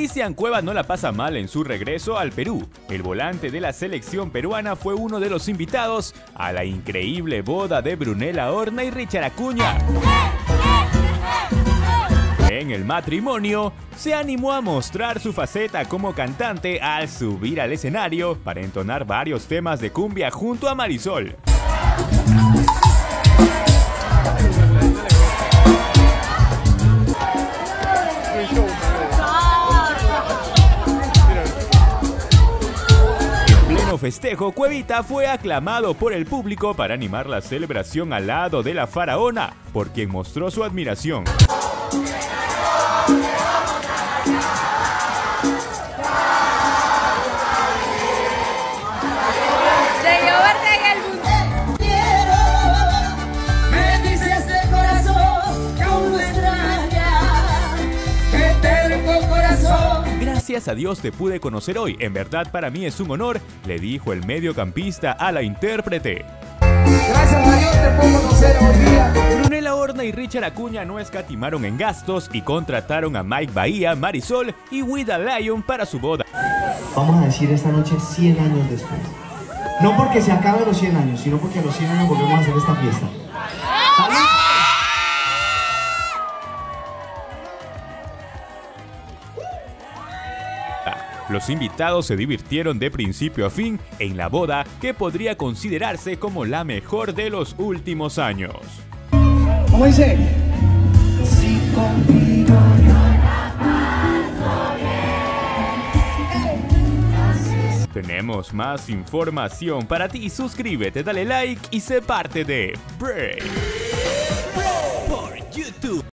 Cristian Cueva no la pasa mal en su regreso al Perú. El volante de la selección peruana fue uno de los invitados a la increíble boda de Brunella Horna y Richard Acuña. El matrimonio, se animó a mostrar su faceta como cantante al subir al escenario para entonar varios temas de cumbia junto a Marisol. festejo, Cuevita fue aclamado por el público para animar la celebración al lado de la faraona, por quien mostró su admiración. Gracias a Dios te pude conocer hoy, en verdad para mí es un honor, le dijo el mediocampista a la intérprete. Gracias a Dios te puedo conocer hoy día. Brunella Horna y Richard Acuña no escatimaron en gastos y contrataron a Mike Bahía, Marisol y Wida Lion para su boda. Vamos a decir esta noche 100 años después. No porque se acaben los 100 años, sino porque a los 100 años volvemos a hacer esta fiesta. Los invitados se divirtieron de principio a fin en la boda que podría considerarse como la mejor de los últimos años. ¿Cómo dice? Tenemos más información para ti. Suscríbete, dale like y sé parte de Break por YouTube.